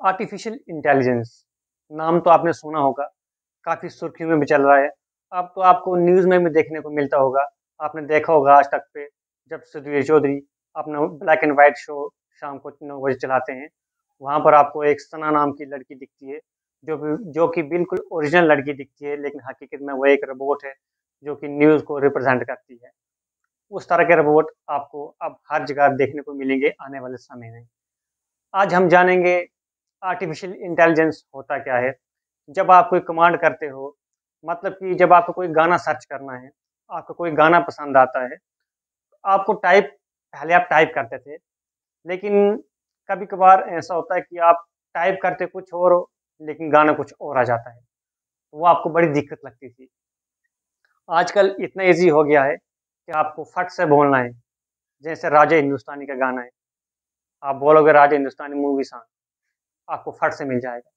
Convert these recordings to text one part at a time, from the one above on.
Artificial intelligence. नाम तो आपने सुना होगा, काफ़ी सुर्खियों में भी चल रहा है। अब तो आपको न्यूज़ में भी देखने को मिलता होगा। आपने देखा होगा आज तक पे, जब सुधीर चौधरी अपना ब्लैक एंड वाइट शो शाम को नौ बजे चलाते हैं, वहाँ पर आपको एक सना नाम की लड़की दिखती है, जो जो कि बिल्कुल ओरिजिनल लड़की दिखती है, लेकिन हकीकत में वो एक रोबोट है, जो कि न्यूज़ को रिप्रेजेंट करती है। उस तरह के रोबोट आपको अब हर जगह देखने को मिलेंगे आने वाले समय में। आज हम जानेंगे आर्टिफिशियल इंटेलिजेंस होता क्या है? जब आप कोई कमांड करते हो मतलब कि जब आपको कोई गाना सर्च करना है, आपको कोई गाना पसंद आता है, आपको टाइप, पहले आप टाइप करते थे, लेकिन कभी कभार ऐसा होता है कि आप टाइप करते कुछ और हो लेकिन गाना कुछ और आ जाता है। वो आपको बड़ी दिक्कत लगती थी। आजकल इतना इजी हो गया है कि आपको फट से बोलना है, जैसे राजा हिंदुस्तानी का गाना है। आप बोलोगे राजा हिंदुस्तानी मूवी सॉन्ग आपको फट से मिल जाएगा।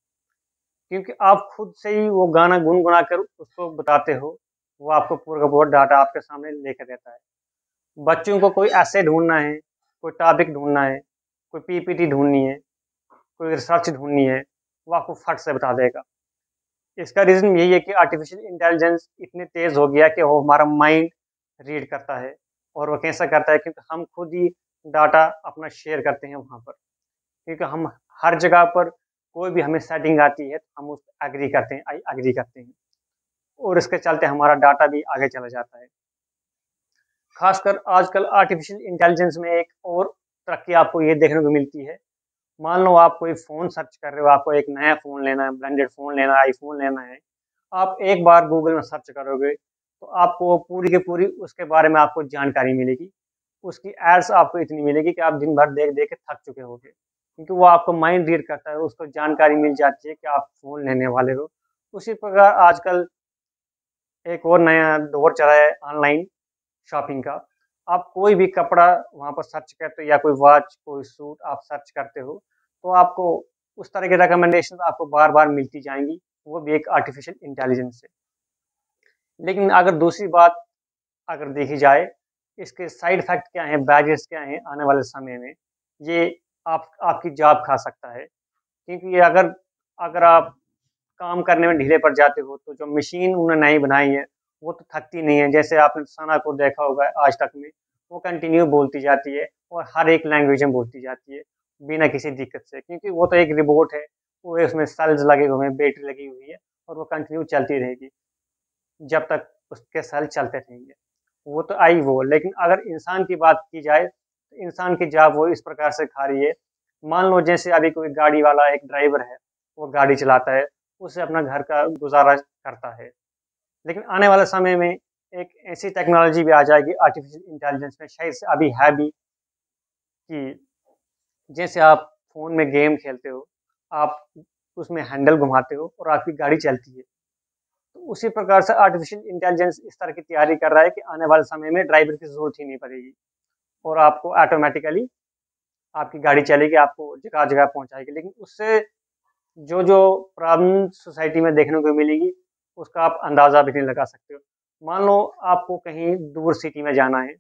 क्योंकि आप खुद से ही वो गाना गुनगुना कर उसको बताते हो, वो आपको पूरा का पूरा डाटा आपके सामने लेकर देता है। बच्चों को कोई ऐसे ढूंढना है, कोई टॉपिक ढूंढना है, कोई पीपीटी ढूंढनी है, कोई रिसर्च ढूंढनी है, वो आपको फट से बता देगा। इसका रीज़न यही है कि आर्टिफिशियल इंटेलिजेंस इतने तेज़ हो गया कि वो हमारा माइंड रीड करता है और वो कैसा करता है, क्योंकि हम खुद ही डाटा अपना शेयर करते हैं वहाँ पर। क्योंकि हम हर जगह पर कोई भी हमें सेटिंग आती है तो हम उस एग्री करते हैं एग्री करते हैं। और इसके चलते हमारा डाटा भी आगे चला जाता है। खासकर आजकल आर्टिफिशियल इंटेलिजेंस में एक और तरक्की आपको ये देखने को मिलती है। मान लो आप कोई फ़ोन सर्च कर रहे हो, आपको एक नया फ़ोन लेना है ब्रांडेड फ़ोन लेना है आईफोन लेना है। आप एक बार गूगल में सर्च करोगे तो आपको पूरी के पूरी उसके बारे में आपको जानकारी मिलेगी। उसकी एड्स आपको इतनी मिलेगी कि आप दिन भर देख देख के थक चुके होगे। क्योंकि वो आपको माइंड रीड करता है, उसको जानकारी मिल जाती है कि आप फ़ोन लेने वाले हो। उसी प्रकार आजकल एक और नया दौर चला है ऑनलाइन शॉपिंग का। आप कोई भी कपड़ा वहाँ पर सर्च करते हो या कोई वॉच कोई सूट आप सर्च करते हो तो आपको उस तरह के रिकमेंडेशन आपको बार बार मिलती जाएँगी। वो भी एक आर्टिफिशियल इंटेलिजेंस है लेकिन अगर दूसरी बात अगर देखी जाए, इसके साइड इफ़ेक्ट क्या हैं बैरियर्स क्या हैं आने वाले समय में, ये आप, आपकी जॉब खा सकता है। क्योंकि अगर अगर आप काम करने में ढीले पड़ जाते हो तो जो मशीन उन्होंने नई बनाई है, वो तो थकती नहीं है। जैसे आपने सना को देखा होगा आज तक में, वो कंटिन्यू बोलती जाती है और हर एक लैंग्वेज में बोलती जाती है, बिना किसी दिक्कत से। क्योंकि वो तो एक रिबोट है, वो उसमें सेल्स लगे हुए हैं बैटरी लगी हुई है और वो कंटिन्यू चलती रहेगी, जब तक उसके सेल चलते रहेंगे। वो तो आई वो, लेकिन अगर इंसान की बात की जाए इंसान की जॉब वो इस प्रकार से खा रही है। मान लो जैसे अभी कोई गाड़ी वाला एक ड्राइवर है, वो गाड़ी चलाता है उससे अपना घर का गुजारा करता है। लेकिन आने वाले समय में एक ऐसी टेक्नोलॉजी भी आ जाएगी आर्टिफिशियल इंटेलिजेंस में, शायद से अभी है भी, कि जैसे आप फ़ोन में गेम खेलते हो, आप उसमें हैंडल घुमाते हो और आपकी गाड़ी चलती है। तो उसी प्रकार से आर्टिफिशियल इंटेलिजेंस इस तरह की तैयारी कर रहा है कि आने वाले समय में ड्राइवर की ज़रूरत ही नहीं पड़ेगी। और आपको ऑटोमेटिकली आपकी गाड़ी चलेगी, आपको जगह जगह पहुंचाएगी। लेकिन उससे जो जो प्रॉब्लम सोसाइटी में देखने को मिलेगी, उसका आप अंदाज़ा भी नहीं लगा सकते हो। मान लो आपको कहीं दूर सिटी में जाना है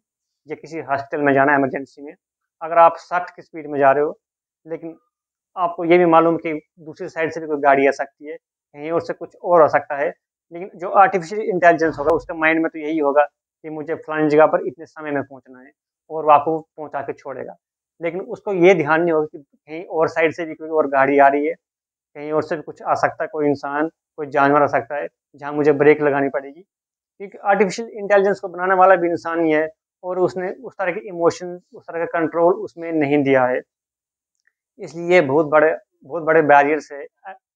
या किसी हॉस्पिटल में जाना है एमरजेंसी में, अगर आप साठ की स्पीड में जा रहे हो, लेकिन आपको ये भी मालूम कि दूसरी साइड से भी कोई गाड़ी आ सकती है, कहीं और से कुछ और हो सकता है। लेकिन जो आर्टिफिशियल इंटेलिजेंस होगा, उसके माइंड में तो यही होगा कि मुझे फलानी जगह पर इतने समय में पहुँचना है। और वो आपको पहुँचा के छोड़ेगा। लेकिन उसको ये ध्यान नहीं होगा कि कहीं और साइड से भी कोई और गाड़ी आ रही है, कहीं और से भी कुछ आ सकता है, कोई इंसान, कोई जानवर आ सकता है, जहाँ मुझे ब्रेक लगानी पड़ेगी। क्योंकि आर्टिफिशियल इंटेलिजेंस को बनाने वाला भी इंसान ही है और उसने उस तरह के इमोशन उस तरह का कंट्रोल उसमें नहीं दिया है। इसलिए बहुत बड़े बहुत बड़े बैरियर्स है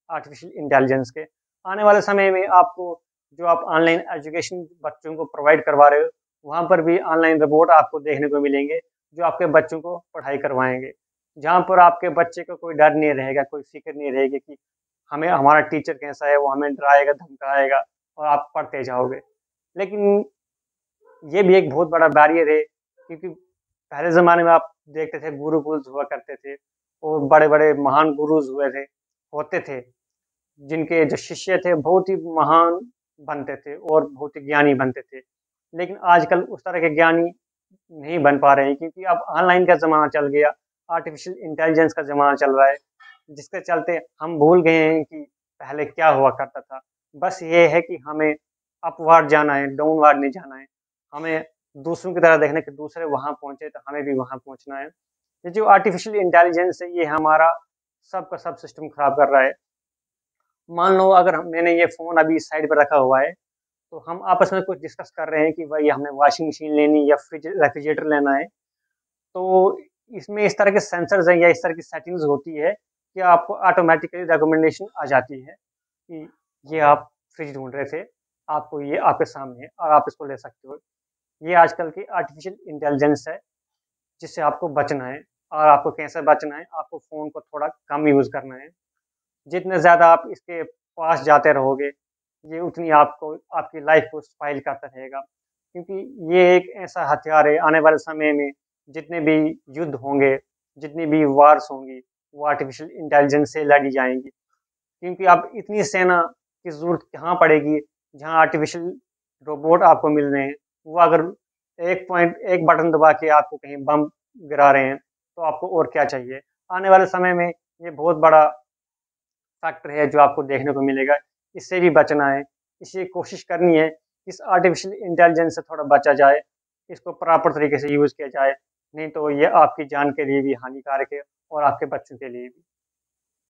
आर्टिफिशियल इंटेलिजेंस के। आने वाले समय में आपको जो आप ऑनलाइन एजुकेशन बच्चों को प्रोवाइड करवा रहे हो वहाँ पर भी ऑनलाइन रिपोर्ट आपको देखने को मिलेंगे, जो आपके बच्चों को पढ़ाई करवाएँगे। जहाँ पर आपके बच्चे को कोई डर नहीं रहेगा, कोई फ़िक्र नहीं रहेगी कि हमें, हमारा टीचर कैसा है, वो हमें डराएगा धमकाएगा और आप पढ़ते जाओगे। लेकिन ये भी एक बहुत बड़ा बैरियर है, क्योंकि पहले ज़माने में आप देखते थे गुरुकुल हुआ करते थे, और बड़े बड़े महान गुरुज हुए थे, होते थे, जिनके जो शिष्य थे, बहुत ही महान बनते थे और बहुत ही ज्ञानी बनते थे। लेकिन आजकल उस तरह के ज्ञानी नहीं बन पा रहे हैं, क्योंकि अब ऑनलाइन का ज़माना चल गया आर्टिफिशियल इंटेलिजेंस का ज़माना चल रहा है, जिसके चलते हम भूल गए हैं कि पहले क्या हुआ करता था। बस ये है कि हमें अपवार जाना है डाउनवार्ड नहीं जाना है। हमें दूसरों की तरह देखने कि दूसरे वहाँ पहुँचे तो हमें भी वहाँ पहुँचना है। ये जो आर्टिफिशियल इंटेलिजेंस है, ये हमारा सबका सब सिस्टम खराब कर रहा है। मान लो अगर मैंने ये फ़ोन अभी साइड पर रखा हुआ है तो हम आपस में कुछ डिस्कस कर रहे हैं कि भाई हमने वॉशिंग मशीन लेनी या फ्रिज रेफ्रिजरेटर लेना है। तो इसमें इस तरह के सेंसर्स हैं या इस तरह की सेटिंग्स होती है कि आपको ऑटोमेटिकली रिकमेंडेशन आ जाती है कि ये आप फ्रिज ढूंढ रहे थे, आपको ये आपके सामने है और आप इसको ले सकते हो। ये आजकल की आर्टिफिशियल इंटेलिजेंस है, जिससे आपको बचना है और आपको कैसे बचना है, आपको फ़ोन को थोड़ा कम यूज़ करना है। जितने ज़्यादा आप इसके पास जाते रहोगे ये उतनी आपको, आपकी लाइफ को स्पाइल करता रहेगा। क्योंकि ये एक ऐसा हथियार है आने वाले समय में, जितने भी युद्ध होंगे, जितनी भी वार्स होंगी, वो आर्टिफिशियल इंटेलिजेंस से लड़ी जाएँगी। क्योंकि आप इतनी सेना की ज़रूरत कहाँ पड़ेगी, जहाँ आर्टिफिशियल रोबोट आपको मिल रहे हैं? वो अगर एक पॉइंट एक बटन दबा के आपको कहीं बम गिरा रहे हैं तो आपको और क्या चाहिए? आने वाले समय में ये बहुत बड़ा फैक्टर है जो आपको देखने को मिलेगा। इससे भी बचना है। इसे कोशिश करनी है इस आर्टिफिशियल इंटेलिजेंस से थोड़ा बचा जाए, इसको प्रॉपर तरीके से यूज़ किया जाए, नहीं तो ये आपकी जान के लिए भी हानिकारक है और आपके बच्चों के लिए भी।